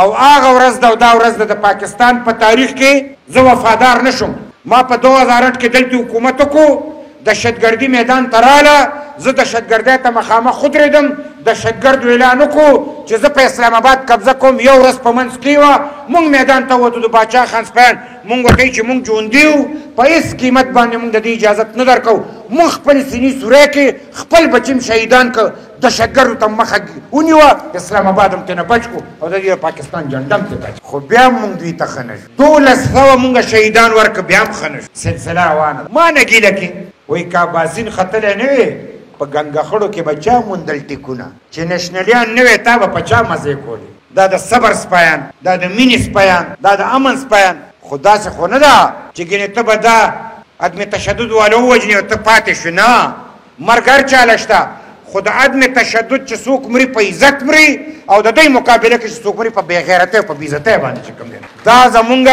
او هغه ورځ ده او دا ورځ ده د پاکستان په تاریخ کې زه وفادار نه شوم ما په دوه هزار اټ کې دلته حکومت وکړو دهشتګردي میدان ته راله زه دهشتګردۍ ته مخامخ ودرېدم دهشتګردو اعلان وکړو چې زه په اسلام آباد قبضه کوم یو ورځ په منځ کې وه موږ میدان ته ووتو د باچا خان سپیان موږ ورته چې موږ ژوندي یو په هېڅ قیمت باندې موږ د دې اجازت نه درکوو موږ خپل سینې سوری کې خپل بچیم شهیدان کړ دهشتګردو ته مخه ونیوه، اسلام اباد هم ترېنه بچ کړو او د پاکستان جنډه هم ترې بچه کړه، خو بیا هم موږ دوی ته ښه نه شو، دوولس سوه موږ شهیدان ورکړل، بیا هم ښه نه شو، سلسله روانه ده. ما نه ګیله کې وایي که اباسین ختلی نه وی په ګنګخړو کې به چا موندل ټیکونه، چې نشنلیان نه وی تا به په چا مزې کولې، دا د صبر سپایان، دا د مینې سپایان، دا د امن سپایان، خو داسې خو نه ده چې ګنې ته به دا عدم تشدد واله ووژنې او ته پاتې شوې، نه! مرګ هر چا له شته خو د عدم تشدد چې څوک مري په عزت مري او د دوی مقابله کې چې څوک مري په بېغیرتۍ او په بېعزتۍ باندې چې کوم دی دا زمونږ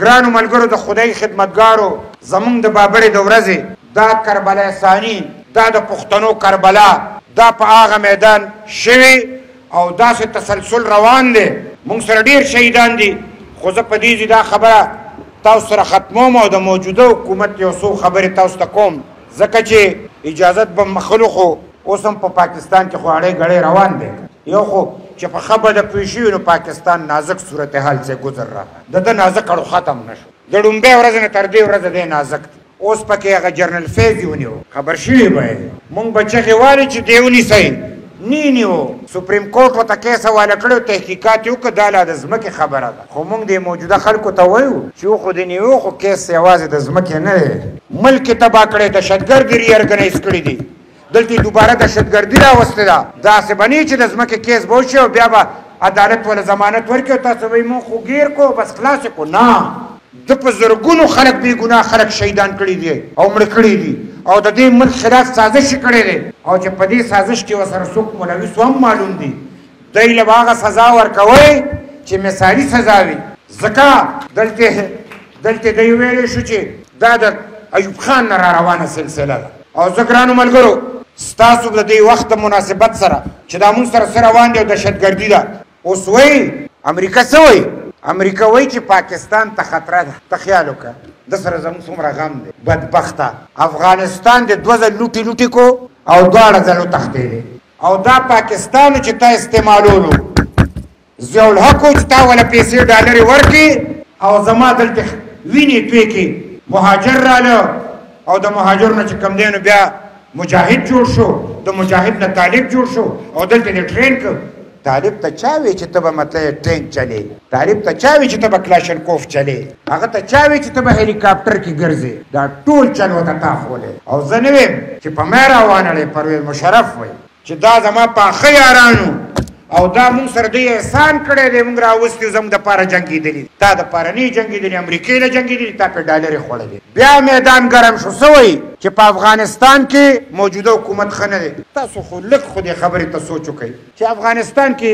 ګرانو ملګرو د خدای خدمتګارو زمونږ د بابړې د ورځې دا کربلا ثاني دا د پښتنو کربلا دا په هغه میدان شوی او داسې تسلسل روان دی مونږ سره ډیر شهیدان دي خو زه په دې دا خبره تاسو سره ختموم او د موجوده حکومت یو څو خبرې تاسو ته کوم ځکه چې اجازت به مخلو خو اوس هم په پاکستان کې خو اړې ګړې روان دی یو خو چې په ښه بده پوه شوي نو پاکستان نازک صورتحال څه ګذر را د ده نازک اړو ختم نه شو د ړومبۍ ورځ نه تر دې ورځه دی نازک دی اوس پکې هغه جرنل فیض یې ونیو خبر شوي به یې مونږ به چغې والې چې دی ونیسئ نی نیو سپریم کورټ وته کیس حواله کړو تحقیقات یو کدا لا د زمکه خبره ده خو موږ د موجوده خلکو ته وایو چې خو د نیو خو کیس یوازې د زمکه نه دی ملک تبا کړی د شتګردی ری ارګنایز کړی دی دلته دوباره د شتګردی راوسته ده دا سه بنی چې د زمکه کیس بو شي او بیا به عدالت ول ضمانت ورکړي تاسو وایي مو خو غیر کو بس خلاص کو نه ده په زرګونو خلک بې ګناه خلک شهیدان کړي دي او مړه کړي دي او د دې ملک خلاف سازش یې کړی دی او چې په دې سازش کې ورسره څوک ملوث وو هم معلوم دي دی له به هغه سزا ورکوی چې مثالي سزا وي ځکه دلته دلته دی ویلی شو چې دا د ایوب خان نه را روانه سلسله ده او زه ګرانو ملګرو ستاسو د دې وخت مناسبت سره چې دا مونږ سره سره روان دی او دهشتګردي ده اوس وایی امریکا څه وایی امریکا وایی چی پاکستان ته خطره ده ته خیال وکړه ده سره زموږ څومره غم دی بدبخته افغانستان دی دوه ځل لوټی لوټی کو او دواړه ځل وتښتیدی او دا پاکستان چی تا استعمالولو ضیاء الحق و چی تا ولا پیسی ډالری ورکی او زما دلته وینی توی کی مهاجر راله او د مهاجر نه چی کم دی نو بیا مجاهد جوړ شو د مجاهد نه طالب جوړ شو او دلته دی ټرین کو طالب ته چا وې چې ته به مطلع ټینک چلې طالب ته چا وې چې ته به کلاشنکوف چلې هغه ته چا وې چې ته به هلیکاپټر کې ګرځې دا ټول چل ورته تا ښولی او زه نه ویم چې په ما راوانړې پرویز مشرف وایي چې دا زما پاخه یارانو او دا مونږ سره دوی احسان کړی دی مونږ راوستي زموږ دپاره جنګېدلي دي تا دپاره نه جنګېدلي امریکې له جنګېدلي تا پرې ډالرې خوړلې بیا میدان ګرم شو څه وایي چې په افغانستان کې موجوده حکومت ښه نه دی تاسو خو لږ خو دې خبرې ته سوچ وکړئ چی افغانستان کی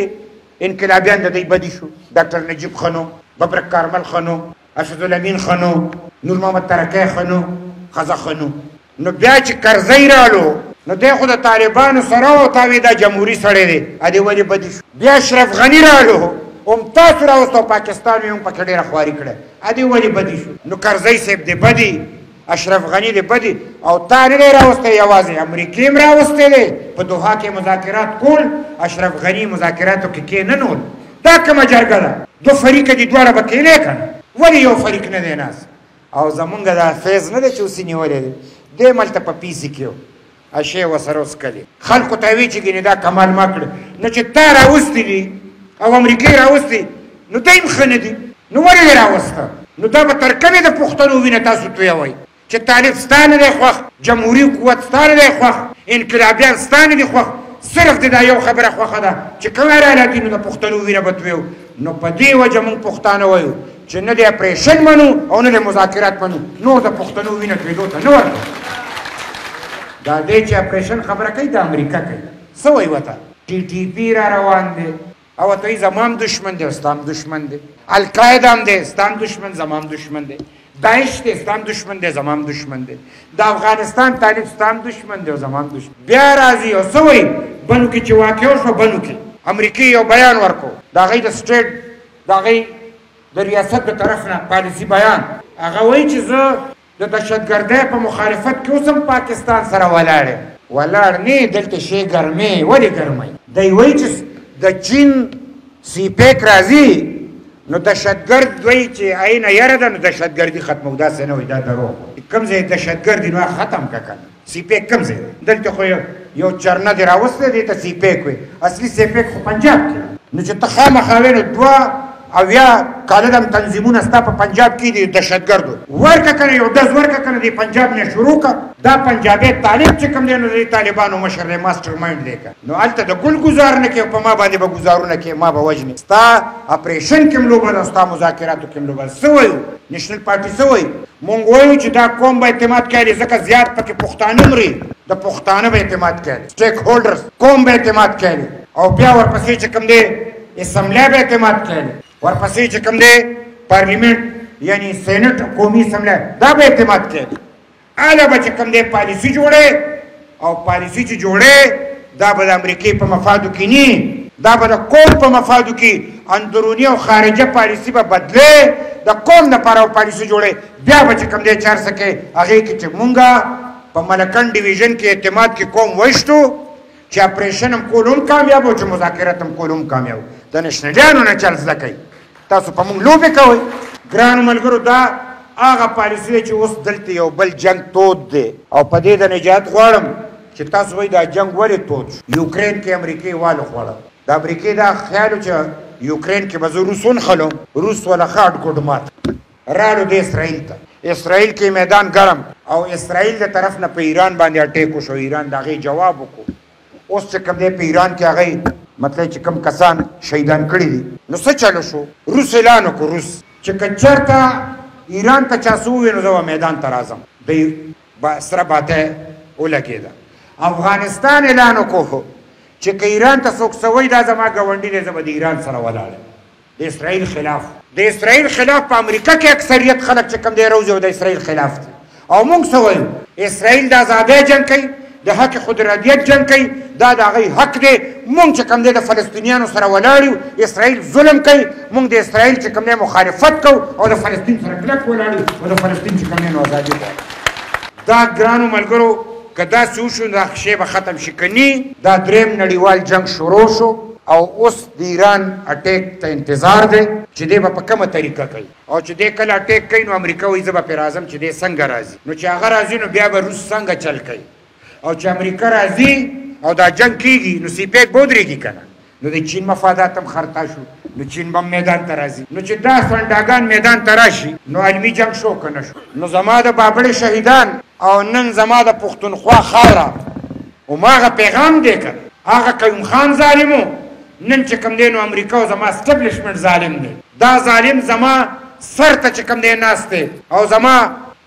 انقلابیان د دی بدی شو ډاکټر نجیب ښه نو ببرک کارمل ښه نو اسدالامین ښه نو نور محمد ترکی ښه نو ښځه ښه نو نو بیا چی کرزی رالو نو دی خو د طالبانو سره او تاوی دا جمهوری سړی دی ادی ولی بدی شو بیا اشرف غنی رالو هم تاسو راوستو پاکستان هم پکې ډیره خواري کړه ادي ولی بدی شو نو کرزی صاحب دی بدی اشرف غنی دی بدی او تا نه دی راوستی یوازې امریکې هم راوستی دی په دوحه کې مذاکرات کول اشرف غنی مذاکراتو کې کېننول دا کومه جرګه ده دو فریقه دي دواړه به کېنې که نه ولې یو فریق نه دی ناست او زمونږ دا فیض نه دی چې اوس یې نیولی دی دی ملته په پیسې کې اشې وسره اوس کلي خلکو ته وی چې ګینه دا کمال ما کړ نو چې تا راوستي دي او امریکای راوستي نو دایم خنه دي نو ولې راوسته نو دا به تر کله د پښتنو وینه تاسو توی وای چې طالب ستانه دی خوښ جمهوریت قوت ستانه دی خوښ انقلابیان ستانه دی خوښ صرف د دا یو خبره خوښه ده چې کومه رااله دي نو د پښتنو وینه به توی نو په دې وجه موږ پښتانه وایو چې نه د اپریشن منو او نه د مذاکرات منو نور د پښتنو وینه تویدو ته نه ورکوو دا دی چې اپریشن خبره کوي د امریکا کوي څه وایي وته ټي ټي پي را روان دی او ته زمام دشمن دی او ستام دشمن دی القاعده هم دی ستام دشمن زمام دشمن دی داعش دې ستام دشمن دی زمام دشمن دی د افغانستان طالب ستام دشمن دی او زمام دشمن بیا راځي او څه وایي بنو کې چې واقع وشوه بنو کې امریکې یو بیان ورکو د هغوی د سټیټ د هغوی د ریاست د طرف نه پالیسي بیان هغه وایي چې زه د دهشتګردۍ په مخالفت کې اوس هم پاکستان سره ولاړ یم ولاړ نه دلته شی ګرمې ولې ګرمې دی وایي چې د چین سی پیک راځي نو دهشتګرد دوی چې عین یره ده نو دهشتګردي ختمو داسې نه وي دا دروغ کوم ځای دهشتګرد نو ختم که که سی پیک کوم ځای دلته خو یو چرنه دې راوستی دی ته سی پیک وي اصلي سی پیک خو پنجاب کې نو چې ته خامخا وې نو دوه اویا کاله دم تنظیمونه ستا په پنجاب کې دي دهشتګردو ورکه کنه یو ډز ورکه کنه دی پنجاب نه شروع کا دا پنجابي طالب چې کوم دی نو دی طالبانو مشر دی ماستر مایند دی نو هلته د ګل ګزار نه کې په ما باندې به ګزارونه کې ما به وجنې ستا اپریشن کې لوبه ده ستا مذاکراتو کې لوبه څه وایو نېشنل پارټي څه وایي مونږ وایو چې دا قوم به اعتماد کوي ځکه زیات پکې پښتانه مري د پښتانه به اعتماد کوي سټیک هولډرز قوم به اعتماد کوي او بیا ورپسې چې کوم دی اسمبلی به اعتماد کوي ورپسې چې کوم دی پارلیمنت یعنی سېنټ قومي اسمبلی دا به اعتماد کوي اله به چې کوم دی پالیسی جوړی او پالیسی چې جوړی دا به د امریکې په مفادو کې نی دا به د قوم په مفادو کې اندرونی او خارجه پالیسی به بدلی د قوم د پاره پالیسی جوړی بیا به چې کوم دی چار سکه هغه کې چې مونږه په ملکن ډیویژن کې اعتماد کې قوم وښتو چې اپریشن هم کولم کامیاب او چې مذاکرات هم کولم کامیاب د نشنلیانو نه چل زده کوي تاسو په موږ لوبې کوئ. ګرانو ملګرو دا هغه پالیسي ده چې اوس دلته یو بل جنګ تود دی او په دې د نجات غواړم چې تاسو وایئ دا جنګ ولې تود شو؟ یوکرین کې امریکې وال وخوړل. د امریکې دا خیال و چې یوکرین کې به زه روس ونښلوم، روس ولا ښه اډګوډ مات کړ. راړو دې اسراییل ته. اسراییل کې یې میدان ګرم کړ او اسراییل د طرف نه په ایران باندې اټیک وشو، ایران د هغې جواب وکړو. اوس چې کوم دی په ایران کې هغه مطلب چې کوم کسان شهیدان کړي دي نو څه چل شو روس اعلان وکړو روس چې کچرته ایران ته چا سو وینو زو میدان ته راځم دی با سره باته ولګیدا افغانستان اعلان وکړو چې ایران ته څوک سوي دا زما غونډي نه زما د ایران سره ولاړ د اسرائیل خلاف د اسرائیل خلاف په امریکا کې اکثریت خلک چې کوم دی روزي او د اسرائیل خلاف دي او موږ څه وایو اسرائیل د ازادۍ جنګ کوي د حق خودرادیت جنګ کوي دا د هغه حق دی مونږ چې کوم دی د فلسطینیانو سره ولاړ یو اسرائیل ظلم کوي مونږ د اسرائیل چې کوم دی مخالفت کوو او د فلسطین سره کلک ولاړ یو او د فلسطین چې کوم دی نو ازادي غواړو دا ګرانو ملګرو که داسې وشو دا شی به ختم شي که دا دریم نړیوال جنګ شروع شو او اوس د ایران اټیک ته انتظار دی چې دی به په کومه طریقه کوي او چې دی کله اټیک کوي نو امریکا وایي زه به پرې راځم چې دی څنګه راځي نو چې هغه راځي نو بیا به روس څنګه چل کوي او چې امریکا راځي او دا جنګ کیږي نو سی پیک به ودرېږي که نه نو د چین مفادات هم خرتا شو نو چین به میدان ته راځي نو چې دا سونډاګان میدان ته راشي نو علمي جنګ شو که نه شو نو زما د بابړې شهیدان او نن زما د پښتونخوا خاوره هماغه پیغام دی که هغه قیوم خان ظالم و نن چې کوم دی نو امریکا او زما اسټبلشمنټ ظالم دی دا ظالم زما سر ته چې کوم دی ناست دی او زما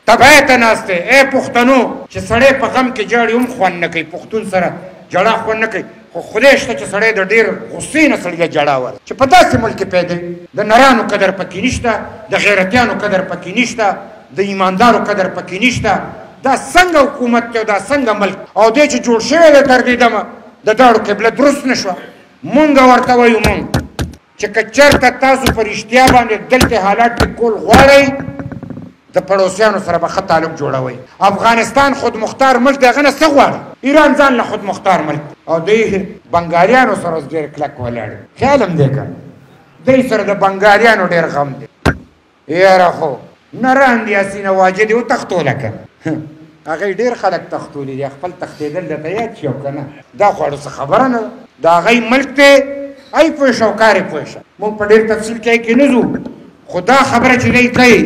تبای ته ناست دی ای پښتنو چې سړی په غم کې جاړي هم خوند نه کوي پښتون سره جړا خوند نه کوي خو خدای شته چې سړی د ډیر غصې نه سړی د جړا ور چې په داسې ملک پیدا د نرانو قدر پکې نشته د غیرتیانو قدر پکې نشته د ایماندارو قدر پکې نشته دا څنګه حکومت دی او دا څنګه ملک او دی چې جوړ شوی دی تر دې دمه د داړو قبله درست نه شوه مونږ ورته وایو مونږ چې که چېرته تاسو په رښتیا باندې دلته حالات ټیک کول غواړئ د پړوسیانو سره به ښه تعلق جوړوئ افغانستان خودمختار ملک دی هغه نه څه غواړي ایران ځان له خودمختار ملک او دی بنګالیانو سره اوس ډېر کلک ولاړ خیال هم دی که دی سره د بنګالیانو ډېر غم دی یاره خو نه راندي اسینه واجد او تختو لکه هغه ډیر خلک تختولي دي خپل تختیدل د تیات شو کنه دا خو څه خبره نه دا غي ملک ته ای په شوکارې پوه شه مونږ په ډیر تفصیل کې کې نه ځو خو دا خبره چې دی کوي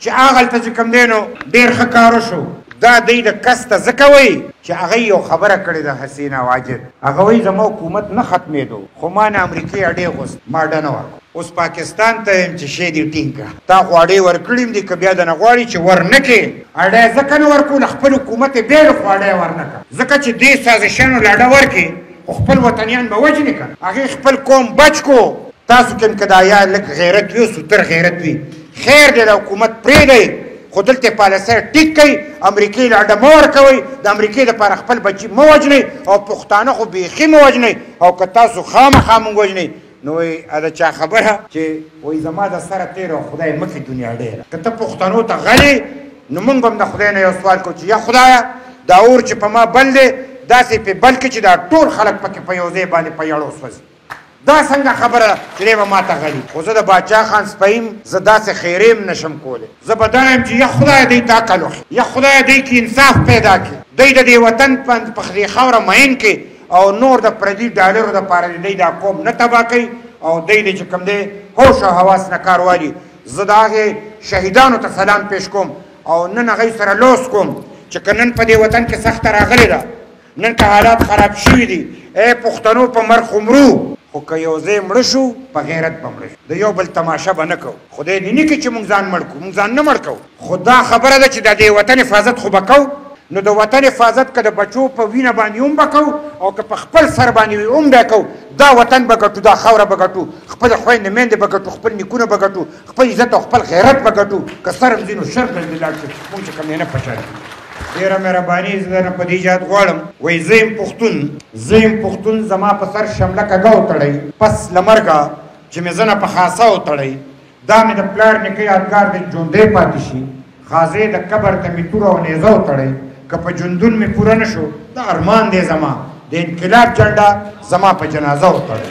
چې هغه ته چې کم دینو ډیر ښه کار شو دا دی د کس ته ځکه وایي چې هغه یو خبره کړې ده حسینا واجد هغه وایي زما حکومت نه ختمېدو خو ما نه امریکې اډې غوست ما ډنه ورکړو اوس پاکستان ته وایم چې شی دې ټینګ کړه. تا خو اډې ورکړي هم دي که بیا درنه غواړي چې ورنه کړې. اډه یې ځکه نه ورکوو له خپل حکومت یې بیل خو اډه یې ورنه کړه. ځکه چې دې سازشیانو له اډه ورکړي خو خپل وطنیان به وژني که. هغې خپل قوم بچ کړو. تاسو کې هم که د حیا لږ غیرت وي او سوتر غیرت وي خیر دی دا حکومت پرېږدئ خو دلته یې پالیسۍ ټیک کړئ. امریکې له اډه مه ورکوئ. د امریکې لپاره خپل بچي مه وژنئ او پښتانه خو بیخي مه وژنئ او که تاسو خامخا موږ وژنئ نو وای دا چا خبره چې وای زما د سره تیر او خدای مکه دنیا ډیره که ته پښتنو ته غلي نو موږ هم د خدای نه یو سوال کو چې یا خدای دا اور چې په ما بل دی داسې په بل کې چې دا ټول خلک پکې په یو ځای باندې په یړو سوځي دا څنګه خبره چې به ما ته غلي خو زه د باچا خان سپیم زه داسې خیریم نشم کولی زه به دا یم چې یا خدای دی تا کلو یا خدای دی کې انصاف پیدا کړي دی د دې وطن په خوري خاوره مین کې او نور د پردي ډالرو د پاره دی دا قوم نه تبا کوي او دی دی چې کوم دی هوش او حواس نه کار والی زه د هغه شهیدانو ته سلام پیش کوم او نن هغه سره لوس کوم چې کنن په دې وطن کې سخت راغلی ده نن که حالات خراب شوي دي اے پښتنو په مرخ عمرو خو که یو ځای مړ شو په غیرت به مړ شو د یو بل تماشه به نه کوو خدای دې نه کړي چې موږ ځان مړ کړو موږ ځان نه مړ کوو خو دا خبره ده چې د دې وطن حفاظت خو به کوو، نو د وطن حفاظت که د بچو په وینه باندې هم به کوو او که په خپل سر باندې وي هم به کوو، دا وطن به ګټو، دا خاوره به ګټو، خپلې خویندې میندې به ګټو، خپل نیکونه به ګټو، خپل عزت او خپل غیرت به ګټو، که سر هم ځي نو شر ته دې لاړ شي، موږ چې کوم دی نه پچالیږو. ډېره مهرباني، زه درنه په دې ایجاد غواړم، وایي زه یم پښتون، زه یم پښتون، زما په سر شمله کږه وتړئ، پس له مرګه چې مې زنه په خاصه وتړئ، دا مې د پلار نیکه یادګار دی ژوندی پاتې شي غازې د قبر ته مې توره او نیزه وتړی که په ژوندون مې پوره نه شو دا ارمان دی زما د انقلاب جنډه زما په جنازه وتړی